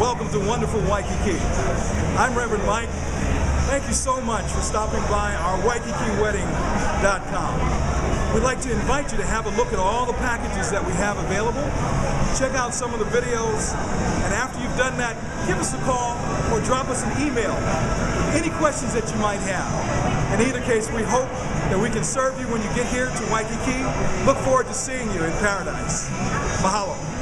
welcome to wonderful Waikiki. I'm Reverend Mike. Thank you so much for stopping by our WaikikiWedding.com. We'd like to invite you to have a look at all the packages that we have available. Check out some of the videos, and after you've done that, give us a call or drop us an email with any questions that you might have. In either case, we hope that we can serve you when you get here to Waikiki. Look forward to seeing you in paradise. Mahalo.